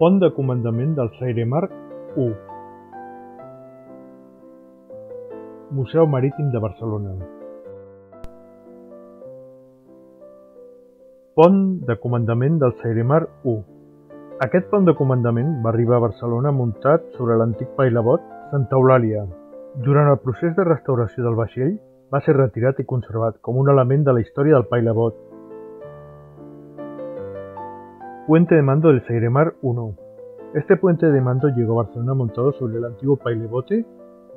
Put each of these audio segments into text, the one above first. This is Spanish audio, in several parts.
Pont de comandament del Sairemar I Museu Marítim de Barcelona Pont de comandament del Sairemar I Aquest pont de comandament va arribar a Barcelona muntat sobre l'antic pailabot Santa Eulàlia. Durant el procés de restauració del vaixell, va ser retirat i conservat com un element de la història del pailabot. Puente de mando del Sairemar 1 Este puente de mando llegó a Barcelona montado sobre el antiguo pailebote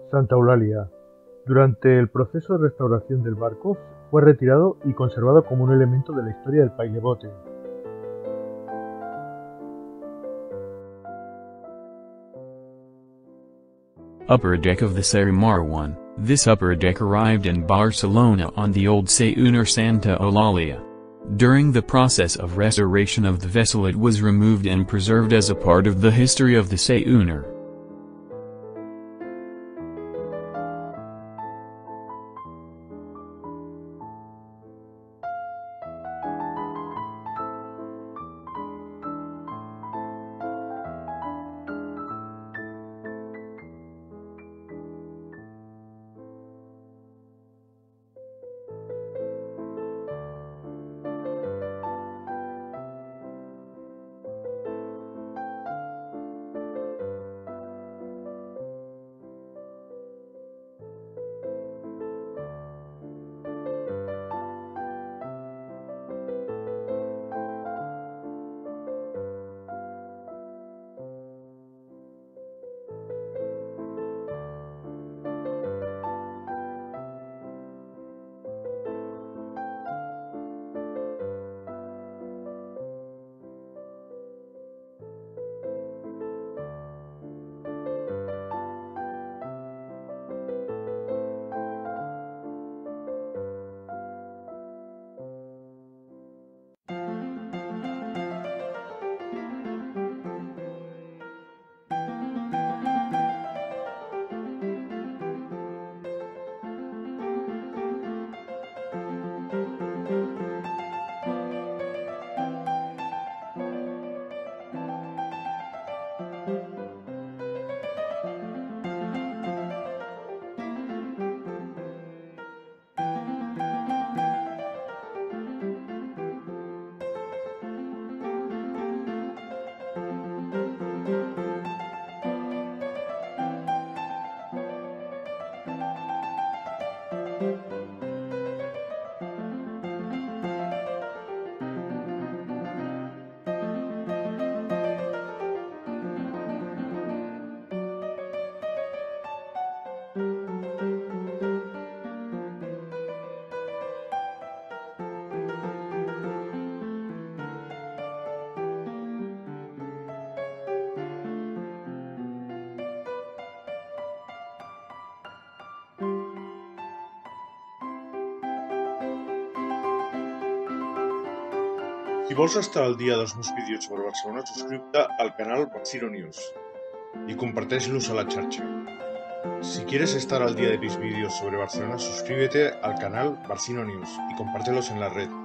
Santa Eulalia. Durante el proceso de restauración del barco fue retirado y conservado como un elemento de la historia del pailebote. Upper deck of the Sarimar 1. This upper deck arrived in Barcelona on the old Seuner Santa Eulalia. During the process of restoration of the vessel it was removed and preserved as a part of the history of the Seuner. Si vols estar al dia dels meus vídeos sobre Barcelona, subscriu-te al canal Barcino News y comparteix-los a la xarxa. Si quieres estar al día de mis vídeos sobre Barcelona, suscríbete al canal Barcino News y compártelos en la red.